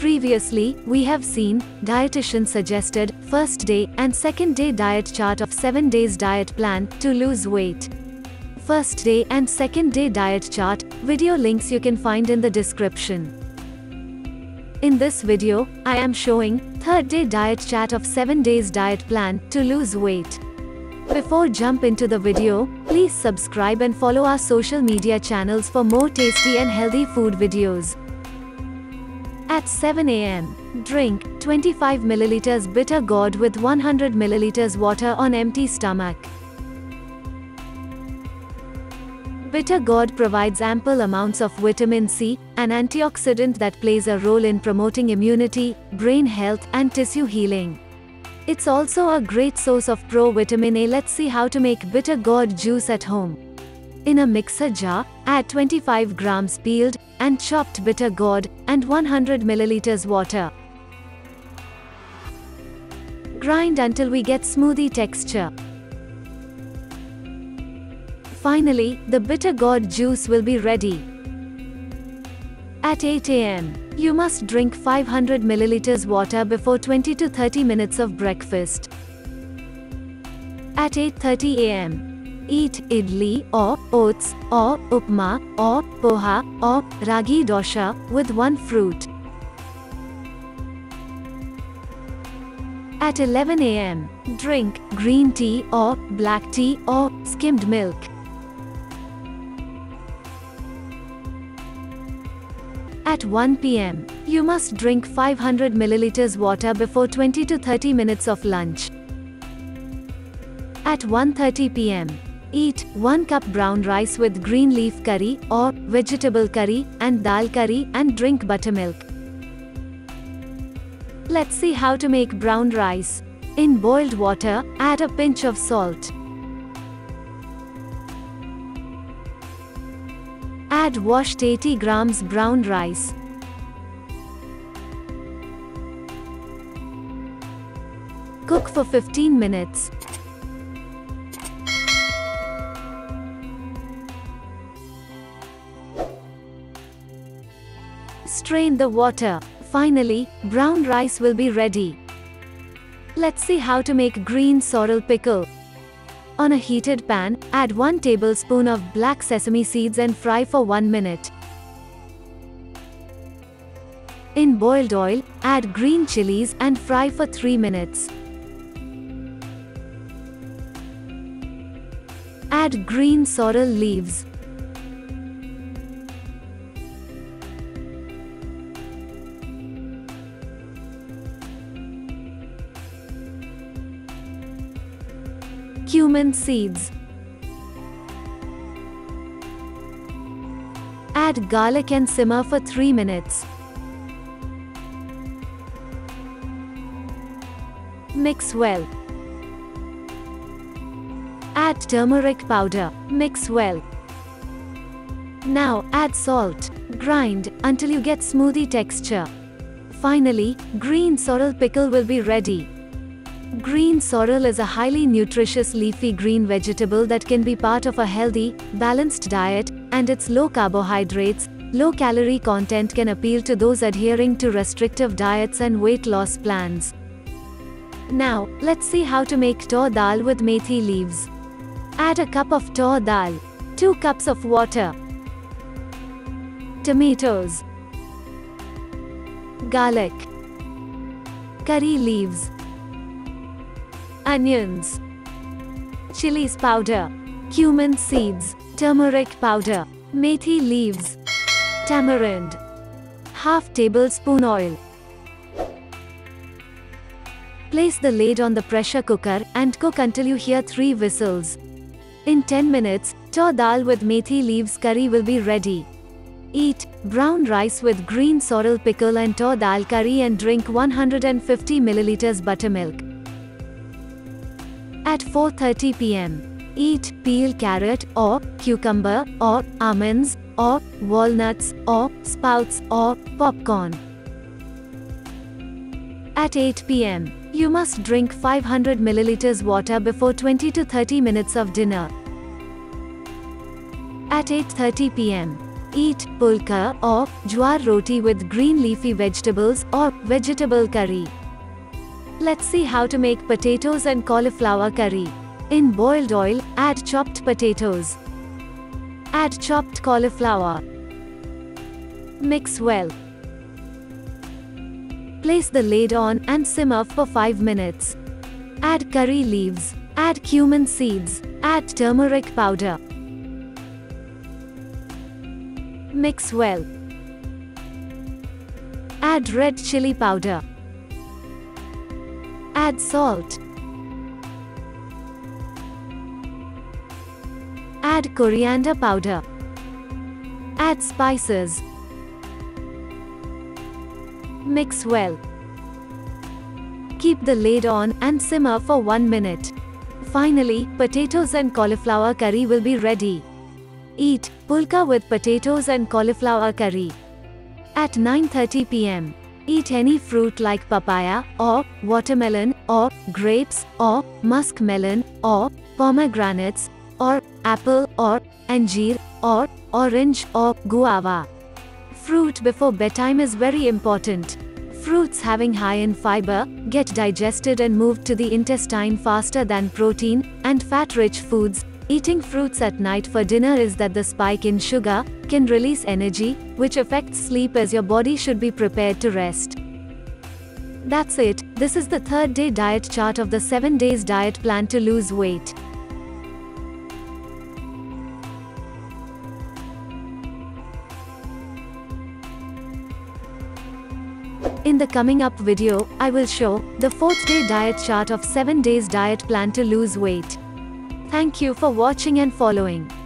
Previously, we have seen, dietitian suggested, first day and second day diet chart of 7 days diet plan to lose weight. First day and second day diet chart, video links you can find in the description. In this video, I am showing, third day diet chart of 7 days diet plan to lose weight. Before jump into the video, please subscribe and follow our social media channels for more tasty and healthy food videos. At 7 am, drink 25 ml bitter gourd with 100 ml water on empty stomach. Bitter gourd provides ample amounts of vitamin C, an antioxidant that plays a role in promoting immunity, brain health, and tissue healing. It's also a great source of pro-vitamin A. Let's see how to make bitter gourd juice at home. In a mixer jar, add 25 grams peeled and chopped bitter gourd and 100 milliliters water. Grind until we get smoothie texture. Finally, the bitter gourd juice will be ready. At 8 am, you must drink 500 milliliters water before 20 to 30 minutes of breakfast. At 8:30 am, Eat idli or oats or upma or poha or ragi dosa with one fruit. At 11 am, drink green tea or black tea or skimmed milk. At 1 pm, you must drink 500 milliliters water before 20 to 30 minutes of lunch. At 1:30 pm, Eat 1 cup brown rice with green leaf curry or vegetable curry and dal curry and drink buttermilk. Let's see how to make brown rice. In boiled water, add a pinch of salt. Add washed 80 grams brown rice. Cook for 15 minutes. Strain the water. Finally, brown rice will be ready. Let's see how to make green sorrel pickle. On a heated pan, add 1 tablespoon of black sesame seeds and fry for 1 minute. In boiled oil, add green chilies and fry for 3 minutes. Add green sorrel leaves. Cumin seeds. Add garlic and simmer for 3 minutes. Mix well. Add turmeric powder. Mix well. Now, add salt. Grind until you get smoothie texture. Finally, green sorrel pickle will be ready. Green sorrel is a highly nutritious leafy green vegetable that can be part of a healthy, balanced diet, and its low carbohydrates, low calorie content can appeal to those adhering to restrictive diets and weight loss plans. Now, let's see how to make tur dal with methi leaves. Add a cup of tur dal, 2 cups of water, tomatoes, garlic, curry leaves, onions, chilies powder, cumin seeds, turmeric powder, methi leaves, tamarind, half tablespoon oil. Place the lid on the pressure cooker and cook until you hear 3 whistles. In 10 minutes, tur dal with methi leaves curry will be ready. Eat brown rice with green sorrel pickle and tur dal curry and drink 150 milliliters buttermilk. At 4.30 pm, eat peel carrot or cucumber or almonds or walnuts or sprouts or popcorn. At 8 pm, you must drink 500 milliliters water before 20 to 30 minutes of dinner. At 8.30 pm, Eat pulka or jwar roti with green leafy vegetables or vegetable curry. Let's see how to make potatoes and cauliflower curry. In boiled oil, add chopped potatoes. Add chopped cauliflower. Mix well. Place the lid on and simmer for 5 minutes. Add curry leaves. Add cumin seeds. Add turmeric powder. Mix well. Add red chili powder. Add salt. Add coriander powder. Add spices. Mix well. Keep the lid on and simmer for 1 minute. Finally, potatoes and cauliflower curry will be ready. Eat pulka with potatoes and cauliflower curry. At 9:30 pm. Eat any fruit like papaya or watermelon or grapes or muskmelon or pomegranates or apple or anjeer or orange or guava. Fruit before bedtime is very important. Fruits having high in fiber get digested and moved to the intestine faster than protein and fat-rich foods. Eating fruits at night for dinner is that the spike in sugar can release energy, which affects sleep as your body should be prepared to rest. That's it. This is the third day diet chart of the 7 days diet plan to lose weight. In the coming up video, I will show the 4th day diet chart of 7 days diet plan to lose weight. Thank you for watching and following.